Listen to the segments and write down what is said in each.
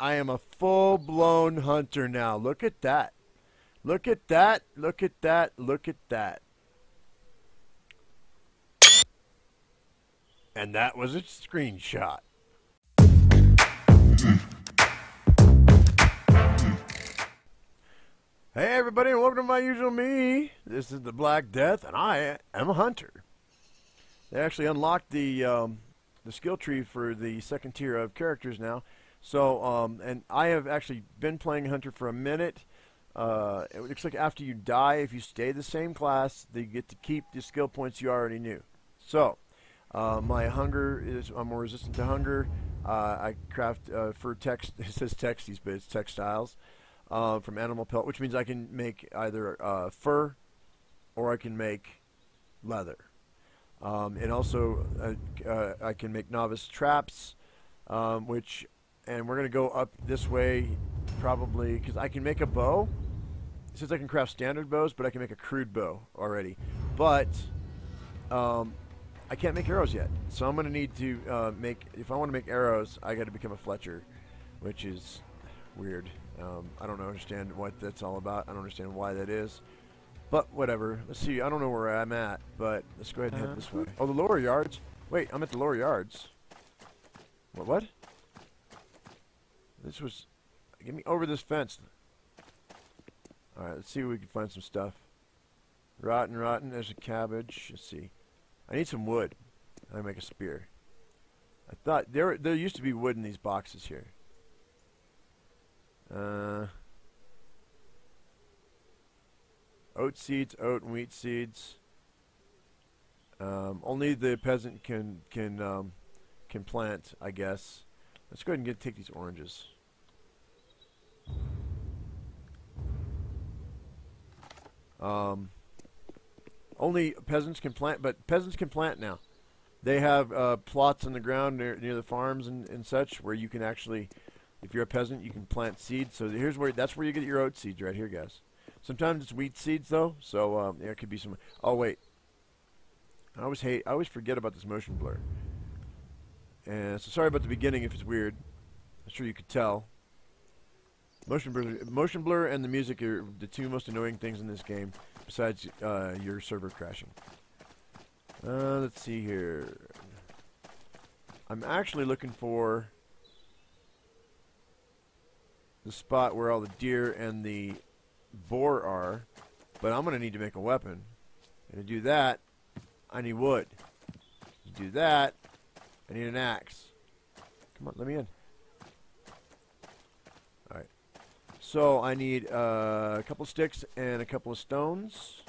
I am a full-blown hunter now. Look at that. Look at that. Look at that. Look at that. And that was a screenshot. Hey everybody and welcome to my usual me. This is the Black Death and I am a hunter. They actually unlocked the um, the skill tree for the second tier of characters now. So, um, and I have actually been playing Hunter for a minute. Uh, it looks like after you die, if you stay the same class, they get to keep the skill points you already knew. So, uh, my hunger is, I'm more resistant to hunger. Uh, I craft uh, for text, it says texties, but it's textiles uh, from animal pelt, which means I can make either uh, fur or I can make leather. Um, and also, I can make novice traps, um, which, and we're going to go up this way probably, because I can make a bow. Since I can craft standard bows, but I can make a crude bow already. But, um, I can't make arrows yet. So I'm going to need to uh, make, if I want to make arrows, I got to become a Fletcher, which is weird. Um, I don't understand what that's all about. I don't understand why that is. But whatever. Let's see. I don't know where I'm at, but let's go ahead and head this way. Oh, the lower yards. Wait, I'm at the lower yards. What? What? This was. Get me over this fence. All right. Let's see if we can find some stuff. Rotten, rotten. There's a cabbage. Let's see. I need some wood. I make a spear. I thought there there used to be wood in these boxes here. Uh. oat seeds, oat and wheat seeds. Um, only the peasant can can um, can plant, I guess. Let's go ahead and get take these oranges. Um, only peasants can plant, but peasants can plant now. They have uh, plots in the ground near, near the farms and, and such where you can actually, if you're a peasant, you can plant seeds. So here's where that's where you get your oat seeds right here, guys. Sometimes it's wheat seeds though, so um, yeah, it could be some. Oh wait, I always hate. I always forget about this motion blur. And so sorry about the beginning if it's weird. I'm sure you could tell. Motion blur, motion blur, and the music are the two most annoying things in this game, besides uh, your server crashing. Uh, let's see here. I'm actually looking for the spot where all the deer and the boar are, but I'm going to need to make a weapon. And to do that, I need wood. To do that, I need an axe. Come on, let me in. Alright. So I need uh, a couple sticks and a couple of stones.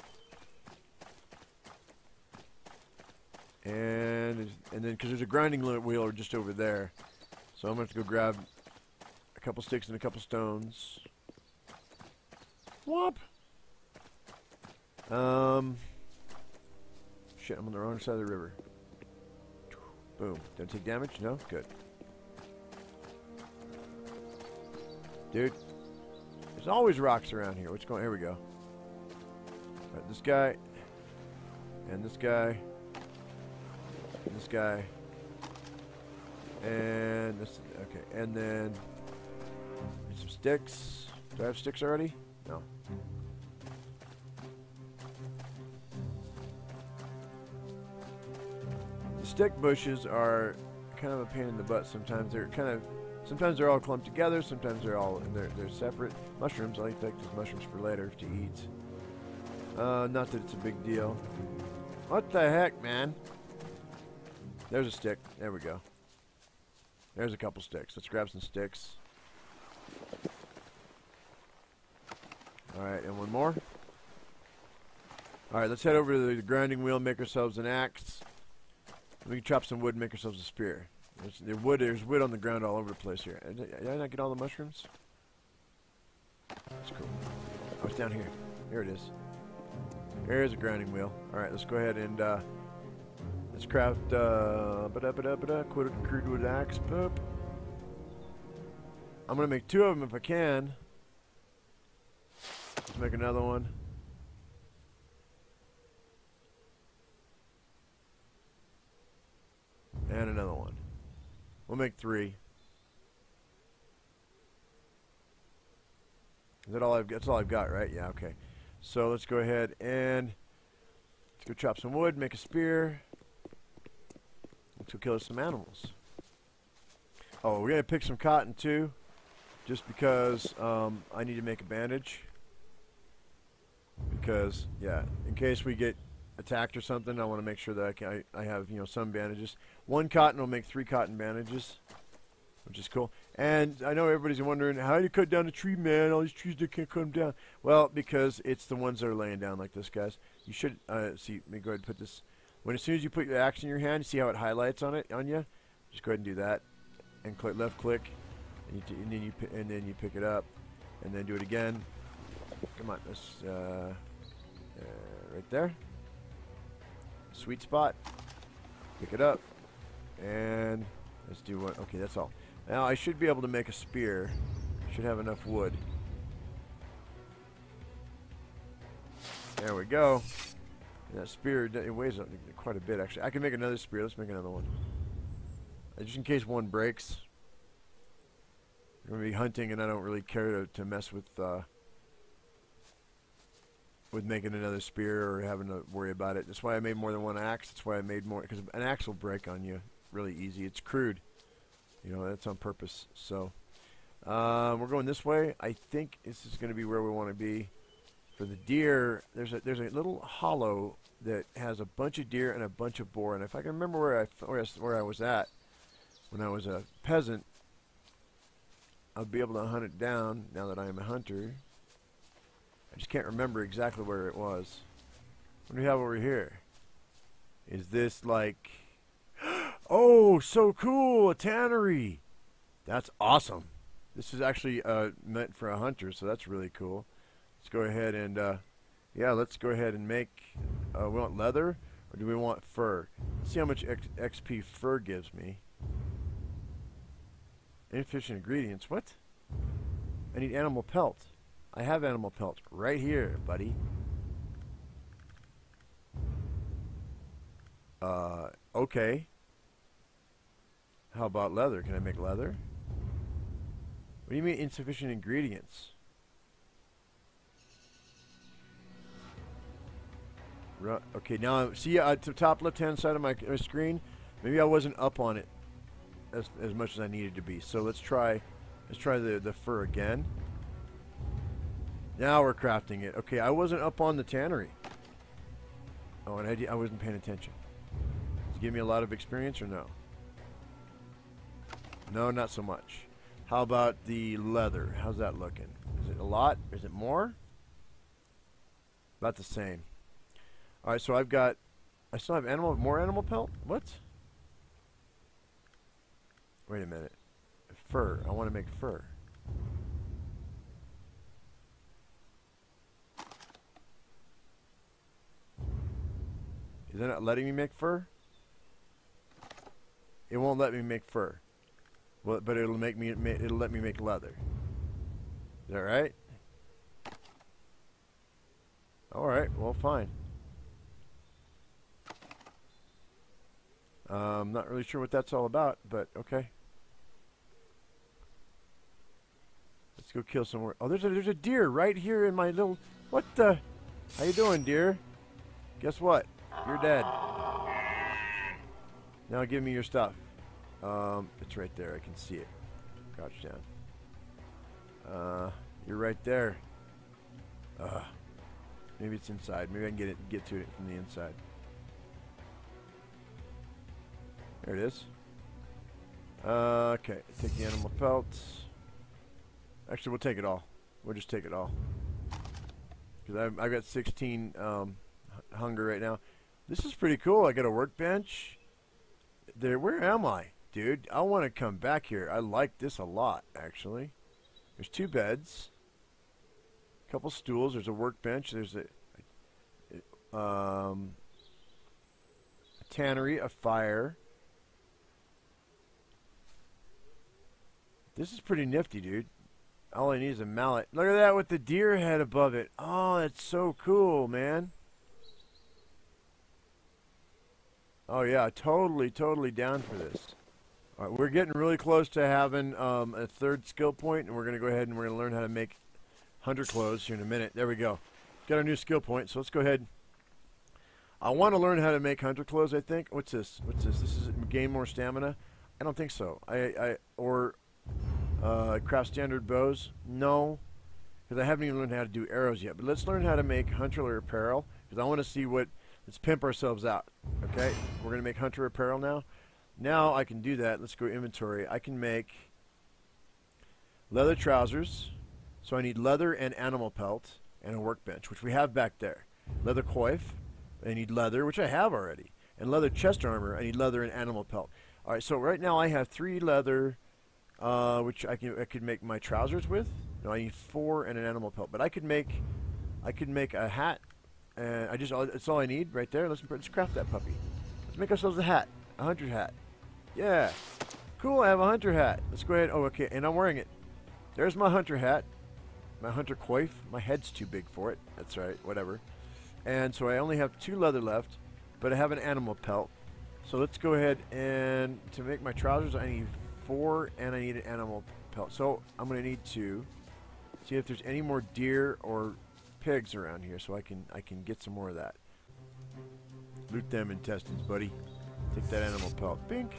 And and then because there's a grinding wheel just over there, so I'm gonna have to go grab a couple sticks and a couple stones. Whoop. Um. Shit, I'm on the wrong side of the river. Boom. Don't take damage? No? Good. Dude. There's always rocks around here. What's going Here we go. Right, this guy. And this guy. And this guy. And this. Okay. And then. Some sticks. Do I have sticks already? No. The stick bushes are kind of a pain in the butt sometimes. They're kind of sometimes they're all clumped together, sometimes they're all they're they're separate. Mushrooms, I like to take those mushrooms for later to eat. Uh, not that it's a big deal. What the heck, man? There's a stick. There we go. There's a couple sticks. Let's grab some sticks. Alright, and one more. Alright, let's head over to the grinding wheel, make ourselves an axe. We can chop some wood and make ourselves a spear. There's, wood, there's wood on the ground all over the place here. Did, I not get all the mushrooms? That's cool. Oh, it's down here. Here it is. Here's a grinding wheel. Alright, let's go ahead and uh, let's craft uh, ba -da -ba -da -ba -da, crude wood axe. Boop. I'm to make two of them if I can. Let's make another one. And another one. We'll make three. Is that all I've that's all I've got, right? Yeah, okay. So let's go ahead and let's go chop some wood, make a spear. Let's go kill some animals. Oh, we're gonna pick some cotton too, just because um, I need to make a bandage. Because yeah, in case we get attacked or something, I want to make sure that I can I, I have you know some bandages. One cotton will make three cotton bandages, which is cool. And I know everybody's wondering how do you cut down a tree, man? All these trees that can't cut them down. Well, because it's the ones that are laying down like this, guys. You should uh, see. Let me go ahead and put this. When as soon as you put your axe in your hand, see how it highlights on it on you. Just go ahead and do that, and click left click, and, you and then you and then you pick it up, and then do it again. Come on, this uh, uh, right there. Sweet spot. Pick it up, and let's do one. Okay, that's all. Now I should be able to make a spear. Should have enough wood. There we go. And that spear, it weighs quite a bit actually. I can make another spear. Let's make another one. Uh, just in case one breaks. I'm going to be hunting and I don't really care to, to mess with uh, with making another spear or having to worry about it. That's why I made more than one axe. That's why I made more, because an axe will break on you really easy. It's crude. You know, that's on purpose. So, um, we're going this way. I think this is going to be where we want to be. For the deer, there's a there's a little hollow that has a bunch of deer and a bunch of boar. And if I can remember where I where I, where I was at when I was a peasant, I'll be able to hunt it down now that I am a hunter. I just can't remember exactly where it was. What do we have over here? Is this like Oh, so cool! A tannery! That's awesome. This is actually uh, meant for a hunter, so that's really cool. Let's go ahead and, uh, yeah, let's go ahead and make, uh, we want leather, or do we want fur? Let's see how much X XP fur gives me. Inefficient ingredients, what? I need animal pelt. I have animal pelts right here, buddy. Uh, okay. How about leather? Can I make leather? What do you mean insufficient ingredients? Right. okay, now see at the top left-hand side of my, my screen. Maybe I wasn't up on it as as much as I needed to be. So let's try let's try the the fur again. Now we're crafting it. Okay, I wasn't up on the tannery. Oh, and I, I wasn't paying attention. Does it give me a lot of experience or no? No, not so much. How about the leather? How's that looking? Is it a lot? Is it more? About the same. Alright, so I've got... I still have animal, more animal pelt? What? Wait a minute. Fur. I want to make fur. Is it not letting me make fur? It won't let me make fur. Well, but it'll make me it'll let me make leather. Is that right? All right. Well, fine. I'm um, not really sure what that's all about, but okay. Let's go kill some. Oh, there's a there's a deer right here in my little. What the? How you doing, deer? Guess what? You're dead. Now give me your stuff. Um, it's right there. I can see it. Crouch down. Uh, you're right there. Uh, maybe it's inside. Maybe I can get it, get to it from the inside. There it is. Uh, okay, take the animal pelts. Actually, we'll take it all. We'll just take it all. Because I've, I've got 16 um, hunger right now. This is pretty cool. I got a workbench. There, where am I? dude. I want to come back here. I like this a lot, actually. There's two beds, a couple stools. There's a workbench. There's a, um, a tannery, a fire. This is pretty nifty, dude. All I need is a mallet. Look at that with the deer head above it. Oh, that's so cool, man. Oh yeah, totally, totally down for this. All right, we're getting really close to having um, a third skill point, and we're going to go ahead and we're going to learn how to make hunter clothes here in a minute. There we go. Got our new skill point. So let's go ahead. I want to learn how to make hunter clothes. I think. What's this? What's this? This is gain more stamina. I don't think so. I, I or uh, craft standard bows. No, because I haven't even learned how to do arrows yet. But let's learn how to make hunter apparel because I want to see what. Let's pimp ourselves out. Okay, we're gonna make hunter apparel now. Now I can do that. Let's go inventory. I can make leather trousers. So I need leather and animal pelt and a workbench, which we have back there. Leather coif. I need leather, which I have already. And leather chest armor. I need leather and animal pelt. All right. So right now I have three leather, uh, which I can I could make my trousers with. No, I need four and an animal pelt. But I could make, I could make a hat. And I just that's all I need right there. Let's let's craft that puppy. Let's make ourselves a hat, a hunter hat. Yeah. Cool, I have a hunter hat. Let's go ahead. Oh, okay, and I'm wearing it. There's my hunter hat. My hunter coif. My head's too big for it. That's right, whatever. And so I only have two leather left, but I have an animal pelt. So let's go ahead and to make my trousers, I need four, and I need an animal pelt. So I'm going to need to see if there's any more deer or pigs around here, so I can I can get some more of that. Loot them intestines, buddy. Take that animal pelt. Bink.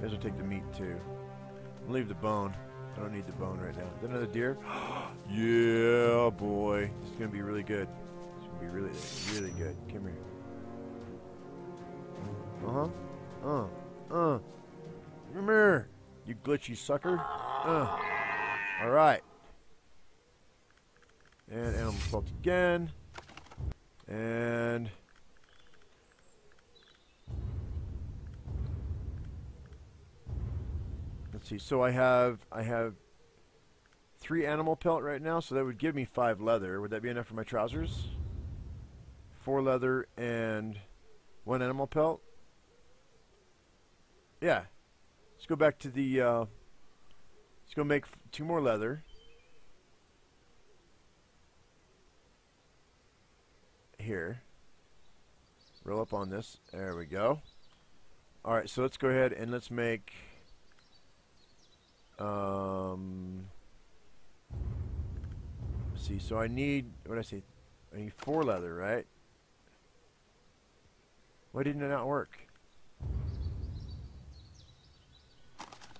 Guess I'll take the meat too. I'll leave the bone. I don't need the bone right now. Is another deer? yeah, boy. This is gonna be really good. Is gonna be really, really good. Come here. Uh huh. Uh. Uh. Come here. You glitchy sucker. Uh. All right. And animal pelt again. And Let's see. So I have I have three animal pelt right now, so that would give me five leather. Would that be enough for my trousers? Four leather and one animal pelt. Yeah. Let's go back to the. Uh, let's go make two more leather. Here. Roll up on this. There we go. All right, so let's go ahead and let's make. Um, see, so I need, what did I say? I need four leather, right? Why didn't it not work?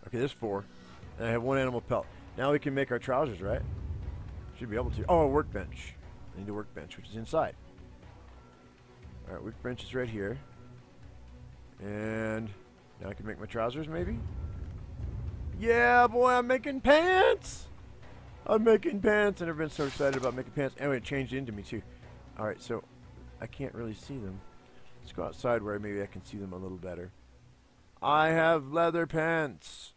Okay, there's four. And I have one animal pelt. Now we can make our trousers, right? Should be able to. Oh, a workbench. I need a workbench, which is inside. Alright, workbench is right here. And now I can make my trousers, maybe? Yeah, boy, I'm making pants. I'm making pants. I've never been so excited about making pants. Anyway, it changed into me, too. All right, so I can't really see them. Let's go outside where maybe I can see them a little better. I have leather pants.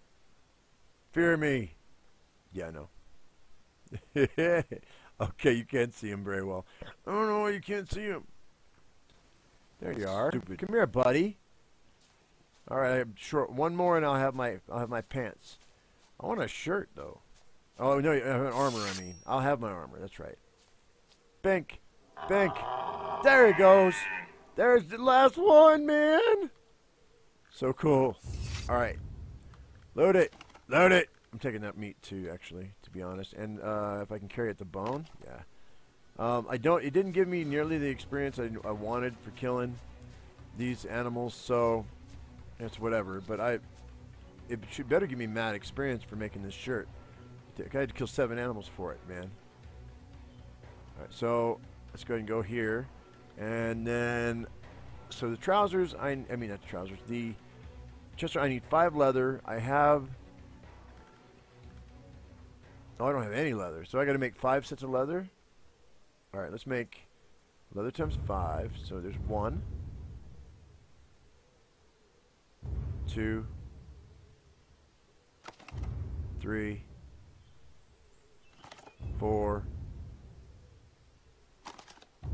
Fear me. Yeah, I know. okay, you can't see them very well. Oh, I don't know why you can't see them. There you are. Stupid. Come here, buddy. All right, I have short. One more, and I'll have my I'll have my pants. I want a shirt though. Oh no, I have an armor. I mean, I'll have my armor. That's right. Bink, bink. There he goes. There's the last one, man. So cool. All right, load it, load it. I'm taking that meat too, actually, to be honest. And uh, if I can carry it to bone, yeah. Um, I don't. It didn't give me nearly the experience I, I wanted for killing these animals, so it's whatever, but I it should better give me mad experience for making this shirt. I had to kill seven animals for it, man. Alright, so let's go ahead and go here. And then so the trousers, I I mean not the trousers, the chester I need five leather. I have Oh, I don't have any leather. So I gotta make five sets of leather. Alright, let's make leather times five. So there's one. two, three, four,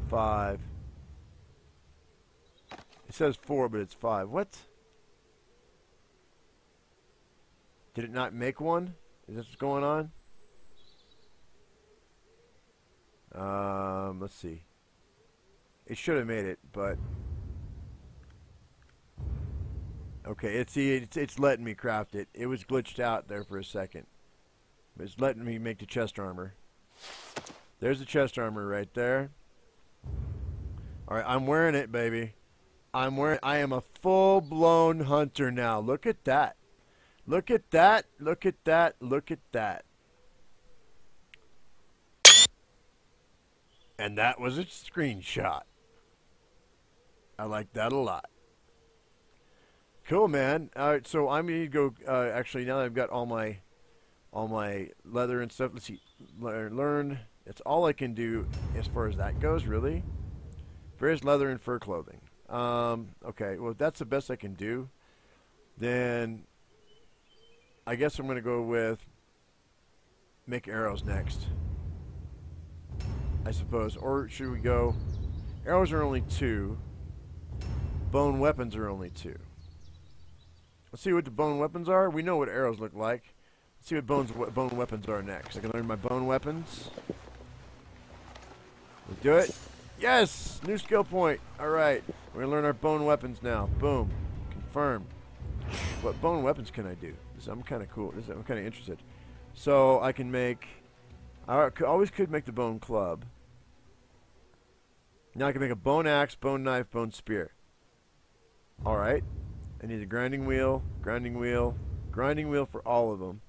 five. It says four, but it's five. What? Did it not make one? Is this what's going on? Um, let's see. It should have made it, but Okay, it's it's it's letting me craft it. It was glitched out there for a second. It's letting me make the chest armor. There's the chest armor right there. All right, I'm wearing it, baby. I'm wearing. I am a full-blown hunter now. Look at that. Look at that. Look at that. Look at that. And that was a screenshot. I like that a lot. Cool, man. All right, so I'm gonna go. Uh, actually, now that I've got all my, all my leather and stuff. Let's see. Learn. It's all I can do as far as that goes, really. Various leather and fur clothing. Um, okay, well, if that's the best I can do, then I guess I'm going to go with make arrows next. I suppose. Or should we go... Arrows are only two. Bone weapons are only two. Let's see what the bone weapons are. We know what arrows look like. Let's see what bones bone weapons are next. I can learn my bone weapons. Let's do it. Yes! New skill point. Alright. We're going to learn our bone weapons now. Boom. Confirm. What bone weapons can I do? This, I'm kind of cool. This, I'm kind of interested. So I can make... I always could make the bone club. Now I can make a bone axe, bone knife, bone spear. Alright. I need a grinding wheel, grinding wheel, grinding wheel for all of them.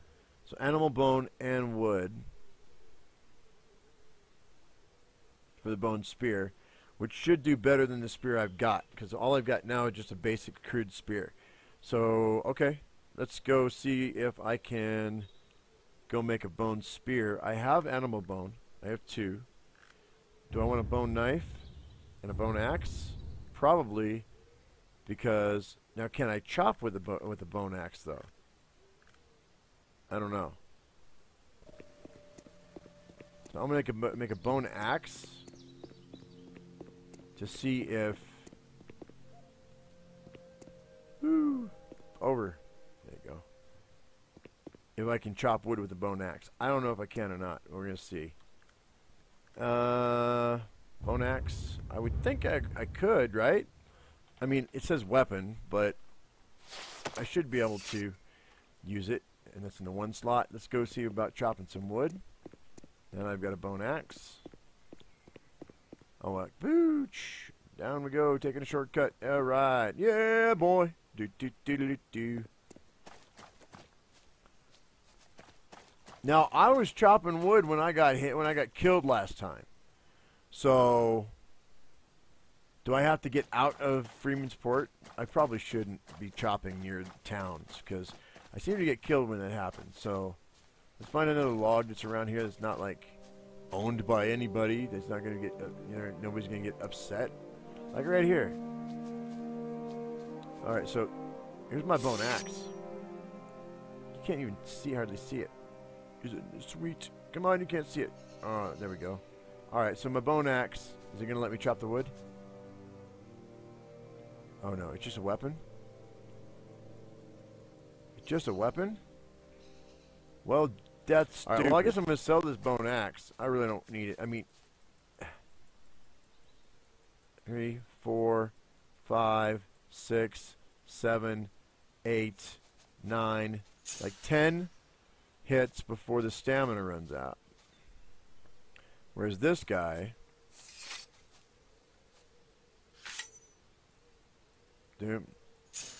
So animal bone and wood. for the bone spear, which should do better than the spear I've got, because all I've got now is just a basic crude spear. So, okay, let's go see if I can go make a bone spear. I have animal bone. I have two. Do I want a bone knife and a bone axe? Probably, because now can I chop with the with the bone axe though? I don't know. So I'm gonna make a make a bone axe to see if woo, over. There you go. If I can chop wood with a bone axe. I don't know if I can or not. We're gonna see. Uh, bone axe. I would think I, I could, right? I mean, it says weapon, but I should be able to use it. And that's in the one slot. Let's go see about chopping some wood. And I've got a bone axe. I'm like, booch. Down we go, taking a shortcut. All right. Yeah, boy. Do, do, do, do, do. Now, I was chopping wood when I got hit, when I got killed last time. So, do I have to get out of Freemansport? I probably shouldn't be chopping near towns because I seem to get killed when that happens. So, let's find another log that's around here that's not like owned by anybody. That's not to get, uh, you know, nobody's to get upset. Like right here. Alright, so here's my bone axe. You can't even see, hardly see it. Is it sweet? Come on, you can't see it. Oh, there we go. Alright, so my bone axe. Is it going to let me chop the wood? Oh no, it's just a weapon? It's just a weapon? Well, that's All right, well, I guess I'm going to sell this bone axe. I really don't need it. I mean, three, four, five, six, seven, eight, nine, like ten hits before the stamina runs out. Whereas this guy,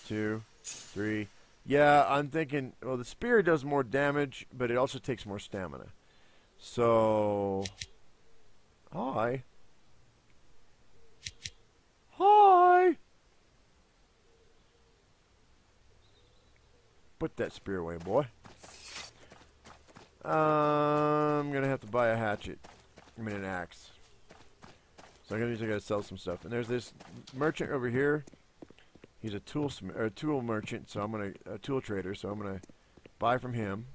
two, three, yeah, I'm thinking, well, the spear does more damage, but it also takes more stamina. So, hi. Hi! Put that spear away, boy. Uh, I'm going to have to buy a hatchet. I mean, an axe. So to gotta sell some stuff. And there's this merchant over here. He's a tool or tool merchant, so I'm gonna a tool trader, so I'm gonna buy from him.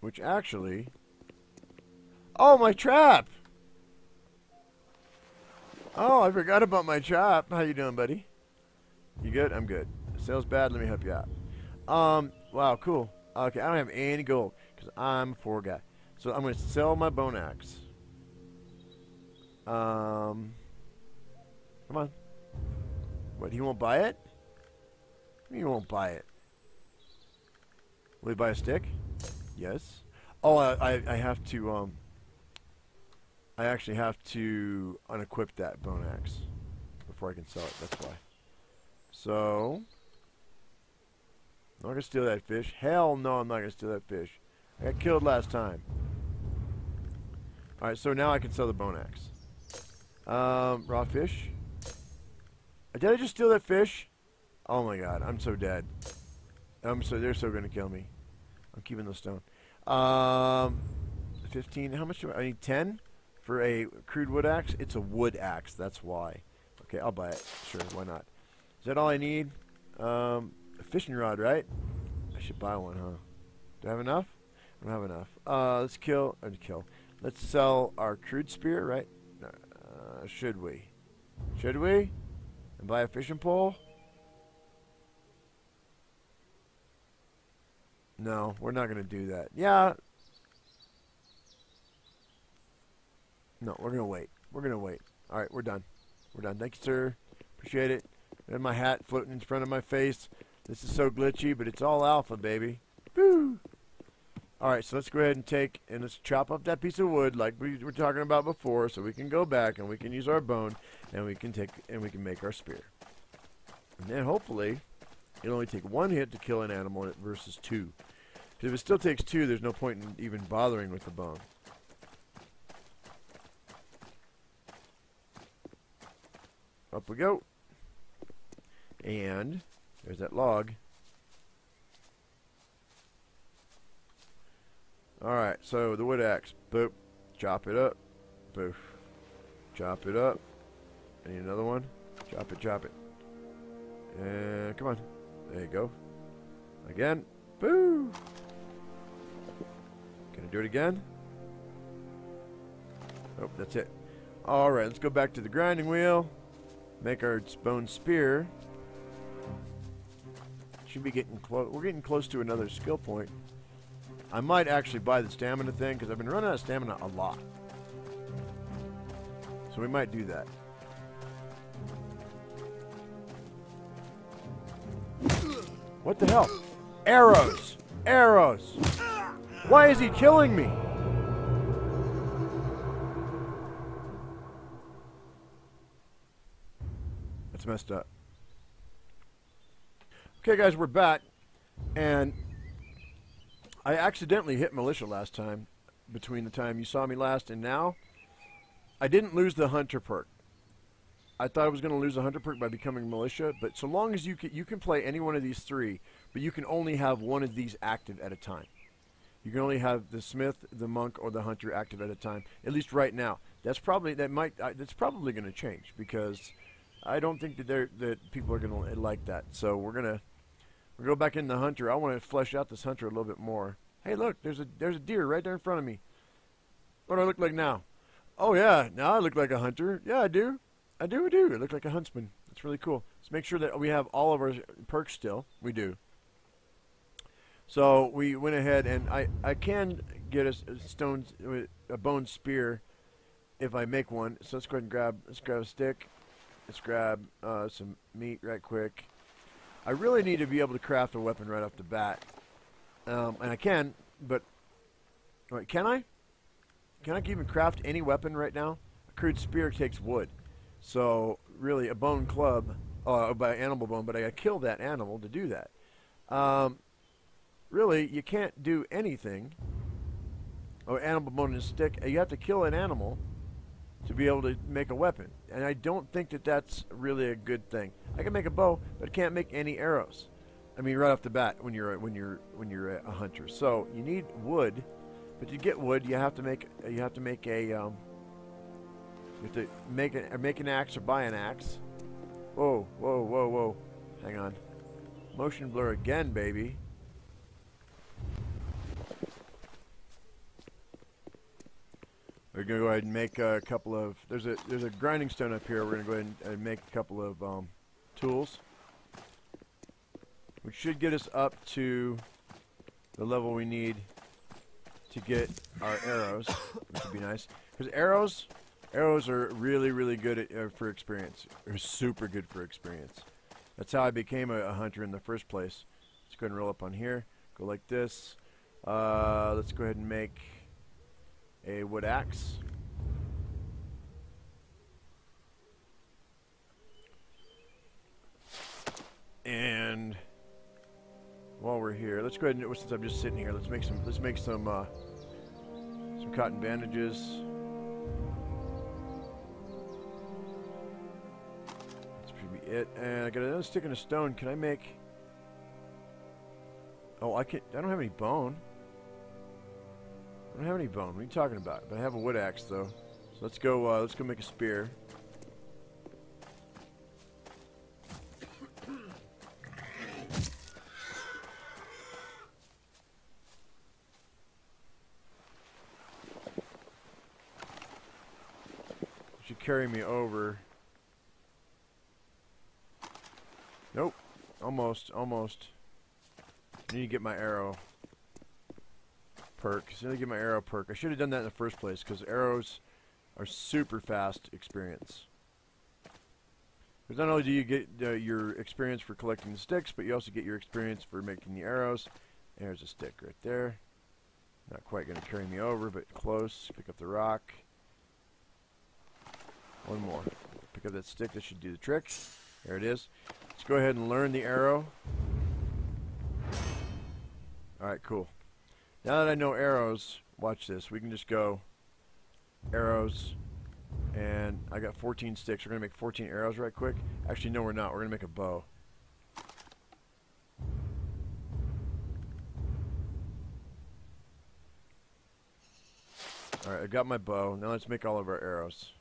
Which actually, oh my trap! Oh, I forgot about my trap. How you doing, buddy? You good? I'm good. Sales bad. Let me help you out. Um. Wow. Cool. Okay. I don't have any gold because I'm a poor guy. So I'm gonna sell my bone axe. Um, come on. What, he won't buy it? He won't buy it. Will he buy a stick? Yes. Oh, I, I, I have to, um, I actually have to unequip that bone axe before I can sell it. That's why. So, I'm not to steal that fish. Hell no, I'm not to steal that fish. I got killed last time. Alright, so now I can sell the bone axe. Um, raw fish. Did I just steal that fish? Oh my god, I'm so dead. I'm so, they're so to kill me. I'm keeping the stone. Um, 15, how much do I, I need 10 for a crude wood axe? It's a wood axe, that's why. Okay, I'll buy it. Sure, why not? Is that all I need? Um, a fishing rod, right? I should buy one, huh? Do I have enough? I don't have enough. Uh, let's kill, or kill. Let's sell our crude spear, right? Uh, should we? Should we? And buy a fishing pole? No, we're not going to do that. Yeah. No, we're going to wait. We're going to wait. All right, we're done. We're done. Thank you, sir. Appreciate it. And my hat floating in front of my face. This is so glitchy, but it's all alpha, baby. Woo! All right, so let's go ahead and take and let's chop up that piece of wood like we were talking about before, so we can go back and we can use our bone and we can take and we can make our spear. And then hopefully, it'll only take one hit to kill an animal versus two. If it still takes two, there's no point in even bothering with the bone. Up we go. And there's that log. Alright, so the wood axe. Boop. Chop it up. Boof. Chop it up. I need another one. Chop it, chop it. And come on. There you go. Again. Boo! Can I do it again? Oh, that's it. Alright, let's go back to the grinding wheel. Make our bone spear. Should be getting close. We're getting close to another skill point. I might actually buy the stamina thing because I've been running out of stamina a lot. So we might do that. What the hell? Arrows! Arrows! Why is he killing me? That's messed up. Okay, guys, we're back. And I accidentally hit militia last time, between the time you saw me last and now. I didn't lose the hunter perk. I thought I was going to lose the hunter perk by becoming militia, but so long as you can, you can play any one of these three, but you can only have one of these active at a time. You can only have the smith, the monk, or the hunter active at a time. At least right now. That's probably that might uh, that's probably going to change because I don't think that that people are going to like that. So we're gonna we go back in the hunter. I want to flesh out this hunter a little bit more. Hey, look, there's a there's a deer right there in front of me. What do I look like now? Oh yeah, now I look like a hunter. Yeah, I do. I do. I do. I look like a huntsman. That's really cool. Let's make sure that we have all of our perks still. We do. So we went ahead and I, I can get a, stone, a bone spear if I make one. So let's go ahead and grab, let's grab a stick. Let's grab uh, some meat right quick. I really need to be able to craft a weapon right off the bat. Um, and I can, but, wait, can I? Can I even craft any weapon right now? A crude spear takes wood. So really a bone club, uh, by animal bone, but I gotta kill that animal to do that. Um, really, you can't do anything. Oh, animal bone and stick. You have to kill an animal to be able to make a weapon. And I don't think that that's really a good thing. I can make a bow, but I can't make any arrows. I mean, right off the bat, when you're when you're when you're a hunter, so you need wood. But to get wood, you have to make you have to make a um, you have to make a, make an axe or buy an axe. Whoa, whoa, whoa, whoa! Hang on. Motion blur again, baby. We're gonna go ahead and make a couple of. There's a there's a grinding stone up here. We're gonna go ahead and, make a couple of um, tools, which should get us up to the level we need to get our arrows, which would be nice. Because arrows, arrows are really really good at, uh, for experience. They're super good for experience. That's how I became a, a hunter in the first place. Let's go ahead and roll up on here. Go like this. Uh, let's go ahead and make a wood axe. And while we're here, let's go ahead and since I'm just sitting here, let's make some let's make some uh, some cotton bandages. That's be it. And I got another stick and a stone. Can I make? Oh, I can. I don't have any bone. Don't have any bone. What are you talking about? But I have a wood axe though. So let's go. Uh, let's go make a spear. Should carry me over. Nope. Almost. Almost. I need to get my arrow perk. I need to get my arrow perk. I should have done that in the first place because arrows are super fast experience. Because not only do you get uh, your experience for collecting the sticks, but you also get your experience for making the arrows. There's a stick right there. Not quite going to carry me over, but close. Pick up the rock. One more. Pick up that stick. That should do the trick. There it is. Let's go ahead and learn the arrow. Alright, cool. Now that I know arrows, watch this. We can just go arrows, and I got 14 sticks. We're going to make 14 arrows right quick. Actually, no, we're not. We're going to make a bow. Alright, I got my bow. Now let's make all of our arrows.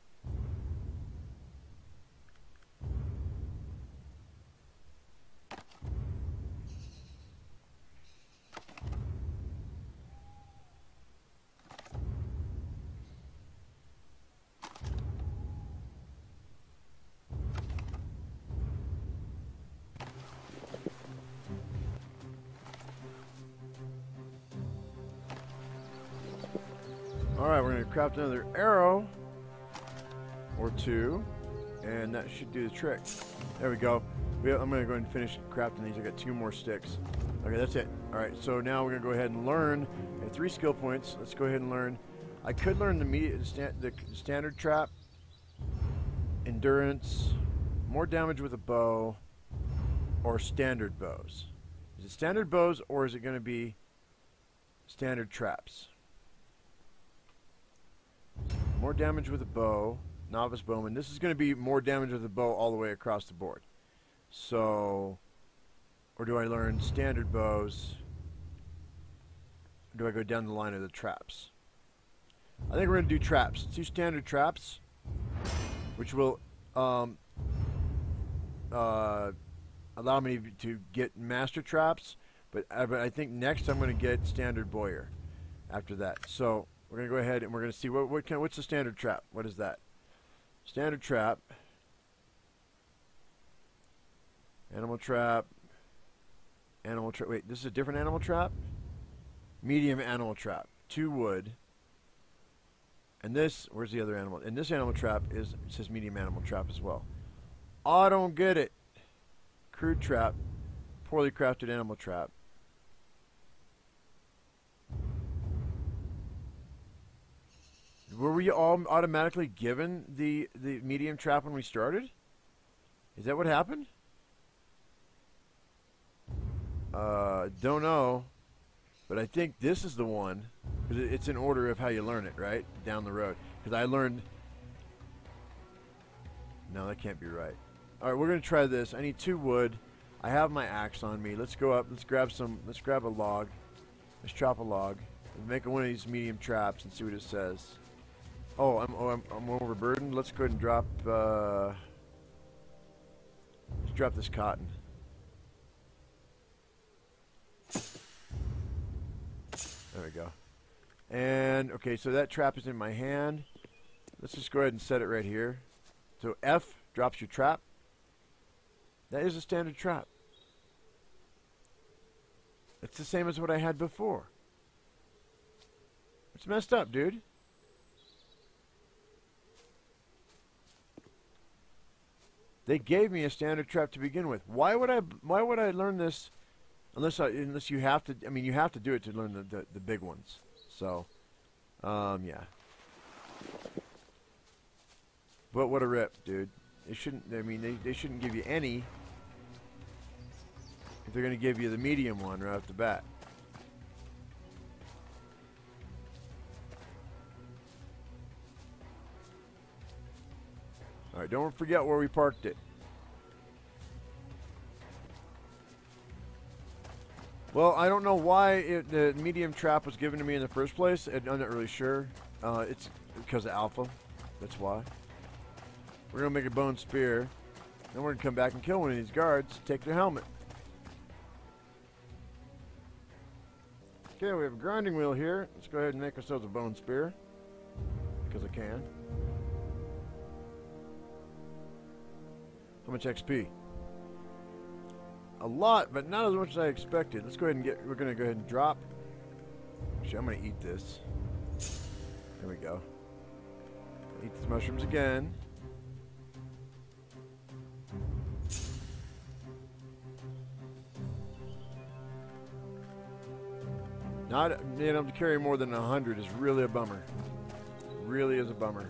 Craft another arrow or two, and that should do the trick. There we go. We, I'm going to go ahead and finish crafting these. I got two more sticks. Okay, that's it. Alright, so now we're going to go ahead and learn. Three skill points. Let's go ahead and learn. I could learn the, sta the standard trap, endurance, more damage with a bow, or standard bows. Is it standard bows, or is it going to be standard traps? More damage with a bow. Novice bowman. This is going to be more damage with a bow all the way across the board. So, or do I learn standard bows? Or do I go down the line of the traps? I think we're going to do traps. Two standard traps, which will um, uh, allow me to get master traps. But I, but I think next I'm going to get standard bowyer after that. So we're going to go ahead and we're going to see what, what can, what's the standard trap. What is that? Standard trap. Animal trap. Animal trap. Wait, this is a different animal trap? Medium animal trap. Two wood. And this, where's the other animal? And this animal trap is, says medium animal trap as well. I don't get it. Crude trap. Poorly crafted animal trap. Were we all automatically given the, the medium trap when we started? Is that what happened? Uh, don't know. But I think this is the one. Because it's in order of how you learn it, right? Down the road. Because I learned... No, that can't be right. Alright, we're going to try this. I need two wood. I have my axe on me. Let's go up. Let's grab some... Let's grab a log. Let's chop a log. Make one of these medium traps and see what it says. Oh, I'm, oh, I'm, I'm overburdened. Let's go ahead and drop, uh, let's drop this cotton. There we go. And, okay, so that trap is in my hand. Let's just go ahead and set it right here. So F drops your trap. That is a standard trap. It's the same as what I had before. It's messed up, dude. They gave me a standard trap to begin with. Why would I why would I learn this Unless I, unless you have to, I mean, you have to do it to learn the, the, the big ones. So, um, yeah. But what a rip, dude. They shouldn't, I mean, they, they shouldn't give you any if they're to give you the medium one right off the bat. Alright, don't forget where we parked it. Well, I don't know why it, the medium trap was given to me in the first place. I'm not really sure. Uh, it's because of alpha. That's why. We're going to make a bone spear. Then we're going to come back and kill one of these guards. Take their helmet. Okay, we have a grinding wheel here. Let's go ahead and make ourselves a bone spear. Because I can. How much XP? A lot, but not as much as I expected. Let's go ahead and get, we're going to go ahead and drop. Actually, I'm going to eat this. There we go. Eat these mushrooms again. Not being able to carry more than 100 is really a bummer. Really is a bummer.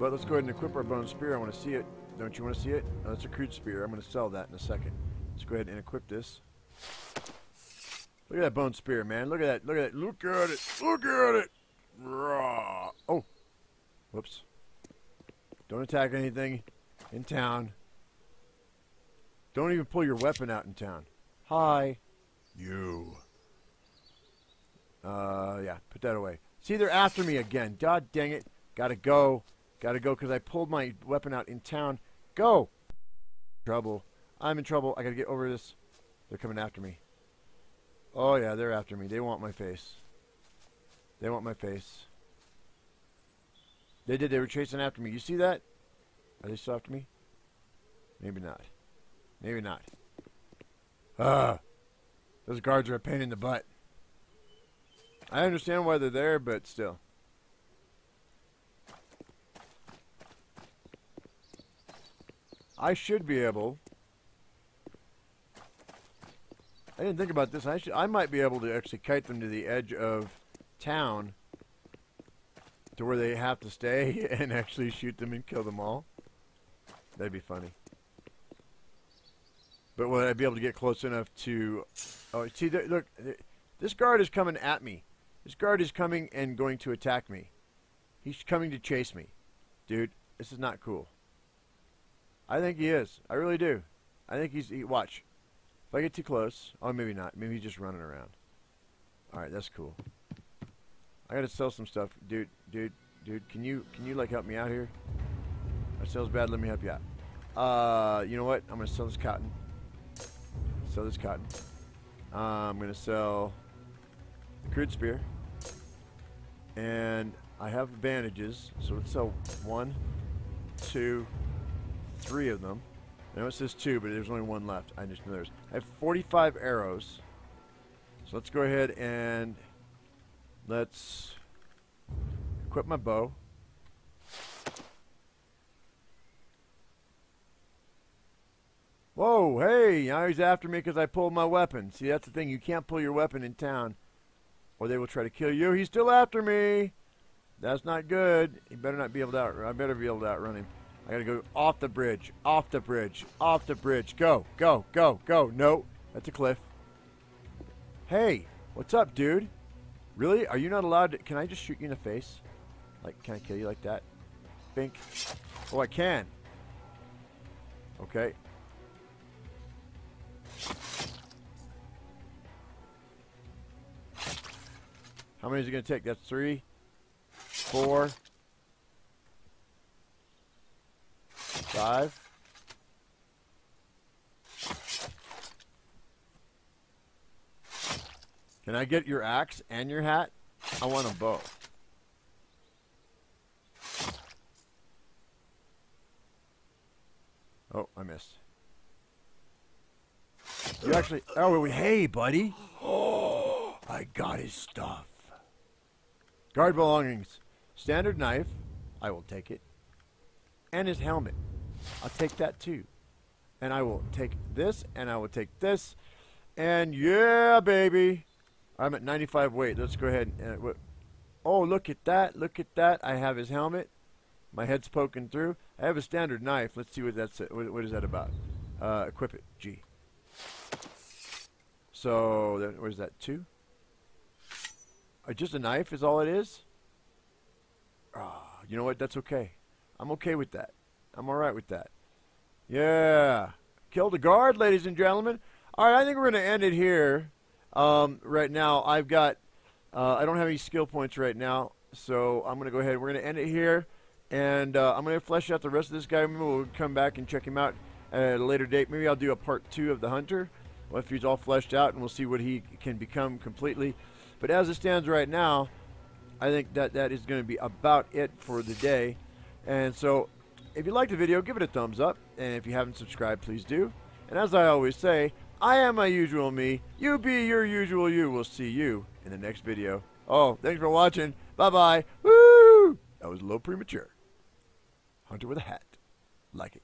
But let's go ahead and equip our bone spear. I want to see it. Don't you want to see it? Oh, that's a crude spear. I'm going to sell that in a second. Let's go ahead and equip this. Look at that bone spear, man. Look at that. Look at that. Look at it. Look at it. Rah. Oh. Whoops. Don't attack anything in town. Don't even pull your weapon out in town. Hi. You. Uh, yeah, put that away. See, they're after me again. God dang it. Gotta go. Gotta go because I pulled my weapon out in town. Go! Trouble. I'm in trouble. I gotta get over this. They're coming after me. Oh, yeah, they're after me. They want my face. They want my face. They did. They were chasing after me. You see that? Are they still after me? Maybe not. Maybe not. Ah! Those guards are a pain in the butt. I understand why they're there, but still. I should be able. I didn't think about this. I should. I might be able to actually kite them to the edge of town, to where they have to stay, and actually shoot them and kill them all. That'd be funny. But would I be able to get close enough to... Oh, see, look, this guard is coming at me. This guard is coming and going to attack me. He's coming to chase me. Dude, this is not cool. I think he is. I really do. I think he's... He, watch. If I get too close... Oh, maybe not. Maybe he's just running around. Alright, that's cool. I gotta sell some stuff. Dude, dude, dude, can you, can you, like, help me out here? My sales bad, let me help you out. Uh, you know what? I'm gonna sell this cotton sell this cotton. Uh, I'm to sell the crude spear. And I have bandages, so let's sell one, two, three of them. I know it says two, but there's only one left. I just know there's. I have 45 arrows. So let's go ahead and let's equip my bow. Whoa, hey, now he's after me because I pulled my weapon. See, that's the thing. You can't pull your weapon in town or they will try to kill you. He's still after me. That's not good. He better not be able to outrun. I better be able to outrun him. I gotta go off the bridge, off the bridge, off the bridge. Go, go, go, go. No, that's a cliff. Hey, what's up, dude? Really? Are you not allowed to... Can I just shoot you in the face? Like, can I kill you like that? Think. Oh, I can. Okay. How many is it going to take? That's three, four, five. Can I get your axe and your hat? I want them both. Oh, I missed. You actually... Oh, hey, buddy. Oh, I got his stuff. Guard belongings. Standard knife. I will take it. And his helmet. I'll take that too. And I will take this, and I will take this. And yeah, baby. I'm at 95 weight. Let's go ahead and... Uh, oh, look at that. Look at that. I have his helmet. My head's poking through. I have a standard knife. Let's see what that's. What, what is that about? Uh, equip it. G. So, that, where's that? Two? Uh, just a knife is all it is? Ah, you know what? That's okay. I'm okay with that. I'm alright with that. Yeah. Killed a guard, ladies and gentlemen. Alright, I think we're going to end it here. Um, right now, I've got... Uh, I don't have any skill points right now, so I'm going to go ahead. We're going to end it here, and uh, I'm going to flesh out the rest of this guy. Maybe we'll come back and check him out at a later date. Maybe I'll do a part two of the hunter, if he's all fleshed out, and we'll see what he can become completely. But as it stands right now, I think that that is going to be about it for the day. And so, if you liked the video, give it a thumbs up. And if you haven't subscribed, please do. And as I always say, I am my usual me. You be your usual you. We'll see you in the next video. Oh, thanks for watching. Bye-bye. Woo! That was a little premature. Hunter with a hat. Like it.